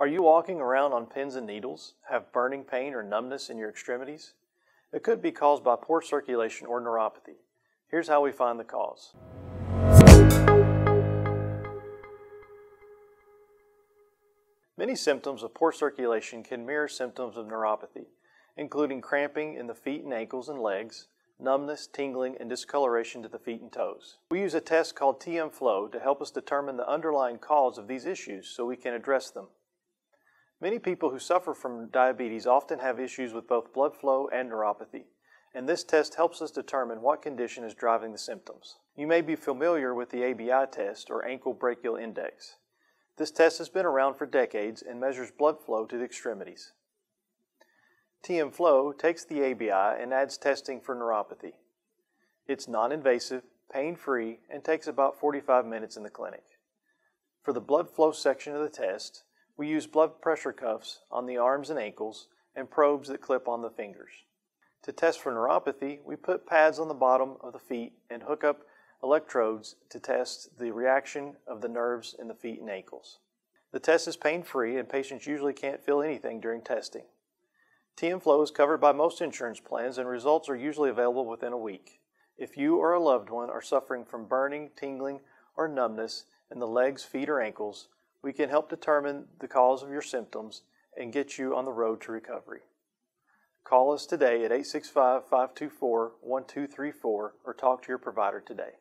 Are you walking around on pins and needles, have burning pain or numbness in your extremities? It could be caused by poor circulation or neuropathy. Here's how we find the cause. Many symptoms of poor circulation can mirror symptoms of neuropathy, including cramping in the feet and ankles and legs, numbness, tingling, and discoloration to the feet and toes. We use a test called TM Flow to help us determine the underlying cause of these issues so we can address them. Many people who suffer from diabetes often have issues with both blood flow and neuropathy, and this test helps us determine what condition is driving the symptoms. You may be familiar with the ABI test or ankle brachial index. This test has been around for decades and measures blood flow to the extremities. TM Flow takes the ABI and adds testing for neuropathy. It's non-invasive, pain-free, and takes about 45 minutes in the clinic. For the blood flow section of the test, we use blood pressure cuffs on the arms and ankles and probes that clip on the fingers. To test for neuropathy, we put pads on the bottom of the feet and hook up electrodes to test the reaction of the nerves in the feet and ankles. The test is pain-free and patients usually can't feel anything during testing. TM Flow is covered by most insurance plans and results are usually available within a week. If you or a loved one are suffering from burning, tingling, or numbness in the legs, feet, or ankles, we can help determine the cause of your symptoms and get you on the road to recovery. Call us today at 865 524 1234 or talk to your provider today.